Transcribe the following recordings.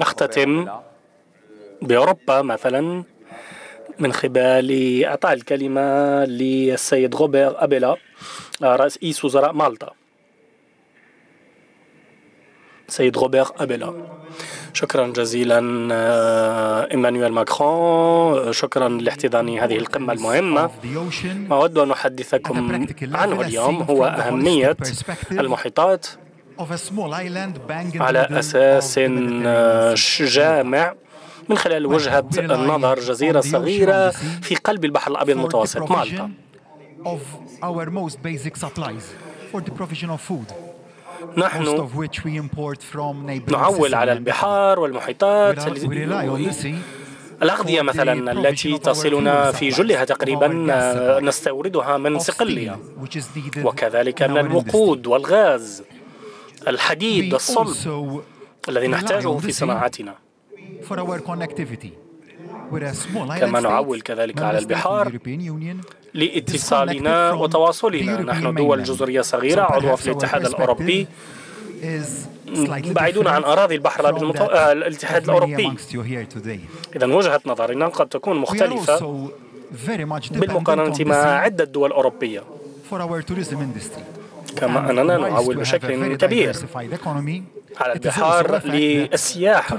نختتم بأوروبا مثلا من خلال إعطاء الكلمة للسيد غوبير أبيلا رئيس وزراء مالطا. سيد غوبير أبيلا. شكرا جزيلا آه، إيمانويل ماكرون. شكرا لاحتضان هذه القمة المهمة. ما أود أن أحدثكم عنه اليوم هو أهمية المحيطات. على أساس جامع من خلال وجهة النظر جزيرة صغيرة في قلب البحر الأبيض المتوسط مالطا. نحن نعول على البحار والمحيطات الأغذية مثلا التي تصلنا في جلها تقريبا نستوردها من صقلية وكذلك من الوقود والغاز. الحديد الصلب الذي نحتاجه في صناعتنا. كما نعول كذلك على البحار لإتصالنا وتواصلنا. نحن دول جزرية صغيرة عضوة في الاتحاد الأوروبي. بعيدون عن أراضي البحر. آه، الاتحاد الأوروبي. إذا وجهة نظرنا قد تكون مختلفة بالمقارنة مع عدة دول أوروبية. كما أننا نعول بشكل كبير. على البحار للسياحة.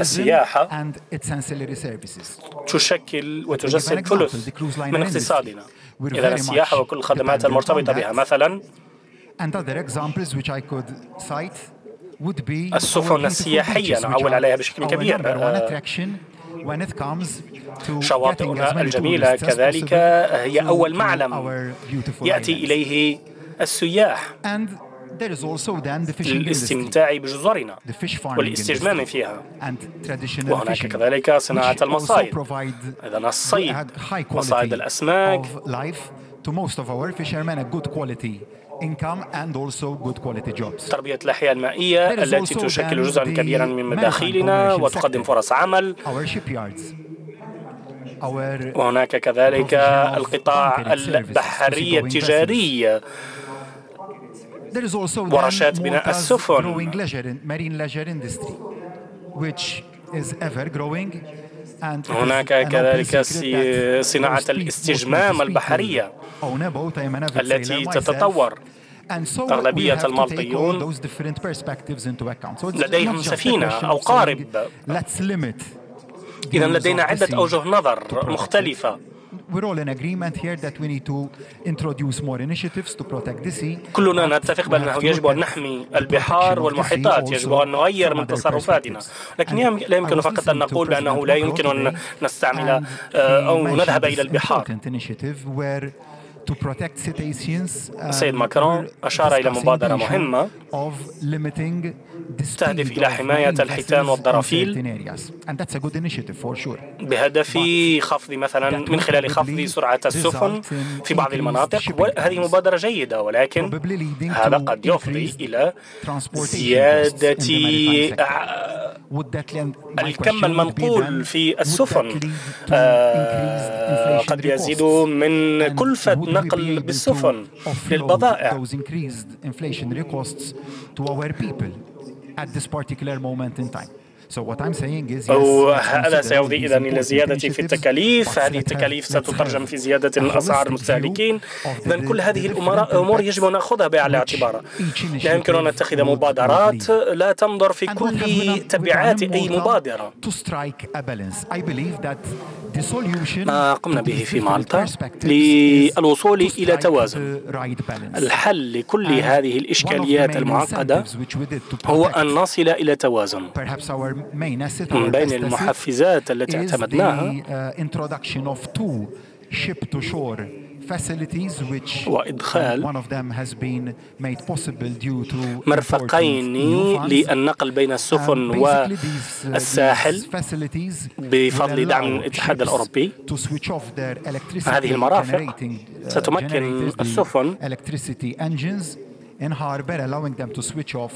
السياحة تشكل وتجسد ثلث من اقتصادنا. إذا السياحة وكل الخدمات المرتبطة بها مثلا السفن السياحية نعول عليها بشكل كبير. شواطئنا الجميلة كذلك هي أول معلم يأتي إليه السياح. للاستمتاع بجزرنا والاستجمام فيها. وهناك كذلك صناعة المصايد. إذا الصيد مصايد الأسماك. تربية الأحياء المائية التي تشكل جزءا كبيرا من مداخيلنا وتقدم فرص عمل. وهناك كذلك القطاع البحري التجاري ورشات بناء السفن. هناك كذلك صناعة الاستجمام البحرية التي تتطور. أغلبية المالطيون لديهم سفينة أو قارب. إذا لدينا عدة أوجه نظر مختلفة. كلنا نتفق بأنه يجب أن نحمي البحار والمحيطات يجب أن نغير من تصرفاتنا لكن لا يمكن فقط أن نقول بأنه لا يمكن أن نستعمل آه، أو نذهب إلى البحار. السيد ماكرون أشار إلى مبادرة مهمة تهدف إلى حماية الحيتان والضرافيل بهدف خفض مثلا من خلال خفض سرعة السفن في بعض المناطق. وهذه مبادرة جيدة ولكن هذا قد يفضي إلى زيادة الكم المنقول في السفن. آه قد يزيد من كلفة نقل بالسفن للبضائع at this particular moment in time. وهذا سيفضي إذا إلى زيادة في التكاليف؟ هذه التكاليف ستترجم في زيادة الأسعار المستهلكين. إذا كل هذه الأمور يجب أن نأخذها بعين الاعتبار لا يمكن أن نتخذ مبادرات لا تنظر في كل تبعات أي مبادرة. ما قمنا به في مالطا للوصول إلى توازن. الحل لكل هذه الإشكاليات المعقدة هو أن نصل إلى توازن. من بين المحفزات التي اعتمدناها. وإدخال مرفقين للنقل بين السفن والساحل بفضل دعم الاتحاد الأوروبي. هذه المرافق ستمكن السفن. In harbor allowing them to switch off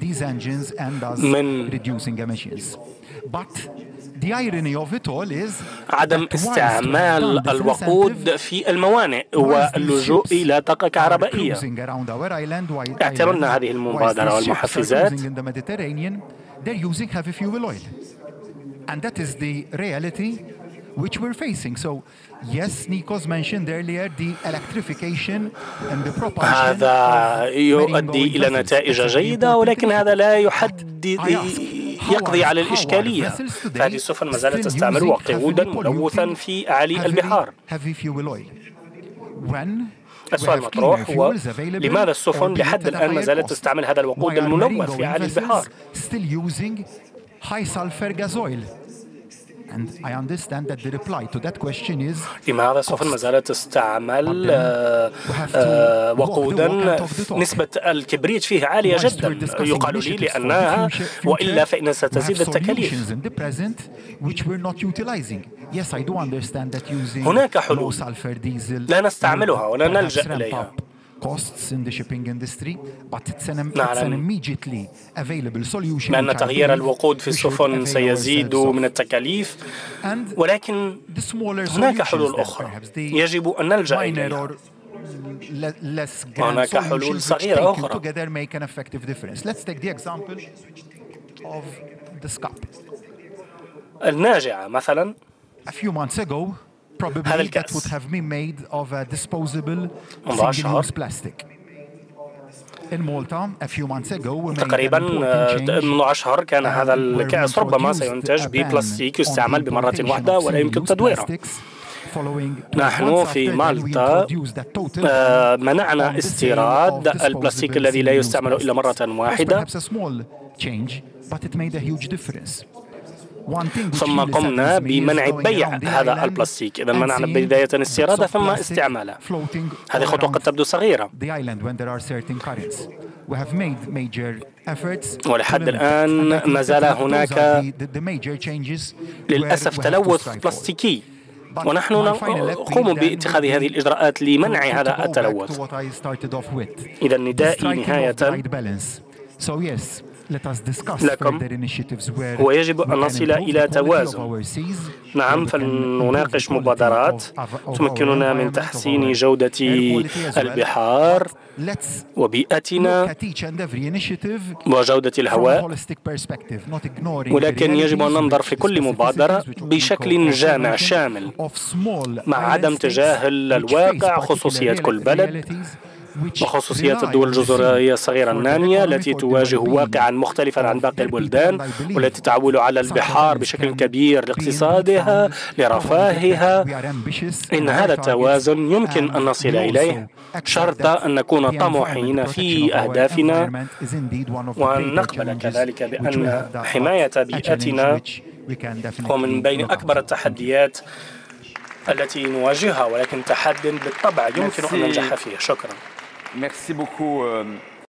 these engines and thus reducing emissions. But عدم استعمال الوقود في الموانئ واللجوء إلى طاقة كهربائية اعتبرنا هذه المبادرة والمحفزات And that is the reality which we're facing. So yes, Nikos mentioned earlier the electrification and the propulsion هذا يؤدي إلى نتائج جيدة ولكن هذا لا يحدد يقضي على الإشكالية. فهذه السفن ما زالت تستعمل وقودا ملوثا في أعالي البحار. السؤال المطروح هو لماذا السفن لحد الآن ما زالت تستعمل هذا الوقود الملوث في أعالي البحار؟ لماذا السفن ما زالت تستعمل آه، وقودا نسبة الكبريت فيه عالية جدا. يقال لي لأنها وإلا فإن ستزيد التكاليف. هناك حلول. لا نستعملها ولا نلجأ إليها. Costs in the shipping industry, but it's an, it's an immediately available solution. لأن تغيير الوقود في السفن سيزيد من التكاليف. ولكن هناك حلول أخرى. يجب أن نلجأ إليها. هناك حلول صغيرة أخرى. الناجعة مثلا. A few months ago, هذا الكأس. منذ أشهر تقريبا منذ أشهر كان هذا الكأس ربما سينتج ببلاستيك يستعمل بمرة واحدة ولا يمكن تدويره. نحن في مالطا آه، منعنا استيراد البلاستيك الذي لا يستعمل إلا مرة واحدة. ثم قمنا بمنع بيع هذا البلاستيك. إذا منعنا بداية استيراده ثم استعماله. هذه خطوة قد تبدو صغيرة. ولحد الآن ما زال هناك للأسف تلوث بلاستيكي. ونحن نقوم باتخاذ هذه الإجراءات لمنع هذا التلوث. إذا ندائي نهاية. لكم هو يجب أن نصل إلى توازن. نعم فلنناقش مبادرات تمكننا من تحسين جودة البحار وبيئتنا وجودة الهواء. ولكن يجب أن ننظر في كل مبادرة بشكل جامع شامل مع عدم تجاهل الواقع خصوصية كل بلد. وخصوصيات الدول الجزرية الصغيرة النامية التي تواجه واقعا مختلفا عن باقي البلدان والتي تعول على البحار بشكل كبير لاقتصادها لرفاهها. إن هذا التوازن يمكن أن نصل إليه شرط أن نكون طموحين في أهدافنا وأن نقبل كذلك بأن حماية بيئتنا هو من بين أكبر التحديات التي نواجهها ولكن تحد بالطبع يمكن أن ننجح فيه شكرا. Merci beaucoup. Euh,